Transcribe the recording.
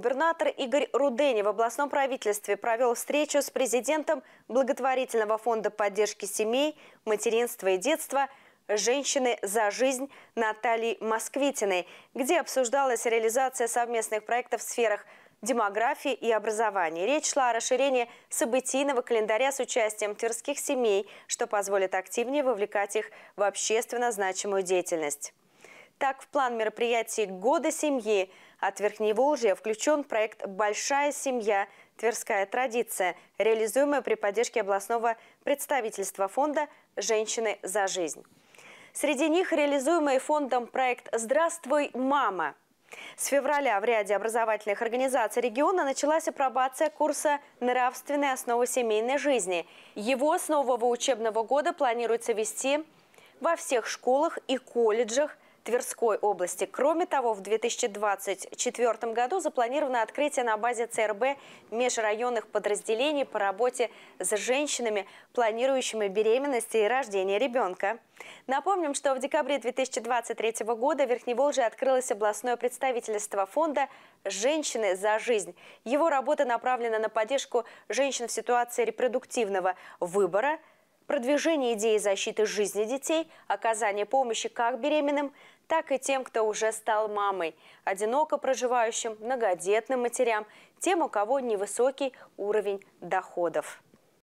Губернатор Игорь Рудени в областном правительстве провел встречу с президентом благотворительного фонда поддержки семей, материнства и детства «Женщины за жизнь» Натальей Москвитиной, где обсуждалась реализация совместных проектов в сферах демографии и образования. Речь шла о расширении событийного календаря с участием тверских семей, что позволит активнее вовлекать их в общественно значимую деятельность. Так, в план мероприятий «Года семьи» от Верхневолжья включен проект «Большая семья. Тверская традиция», реализуемая при поддержке областного представительства фонда «Женщины за жизнь». Среди них реализуемый фондом проект «Здравствуй, мама». С февраля в ряде образовательных организаций региона началась апробация курса «Нравственные основы семейной жизни». Его с нового учебного года планируется вести во всех школах и колледжах Тверской области. Кроме того, в 2024 году запланировано открытие на базе ЦРБ межрайонных подразделений по работе с женщинами, планирующими беременность и рождение ребенка. Напомним, что в декабре 2023 года в Верхневолжье открылось областное представительство фонда «Женщины за жизнь». Его работа направлена на поддержку женщин в ситуации репродуктивного выбора – продвижение идеи защиты жизни детей, оказание помощи как беременным, так и тем, кто уже стал мамой, одиноко проживающим, многодетным матерям, тем, у кого невысокий уровень доходов.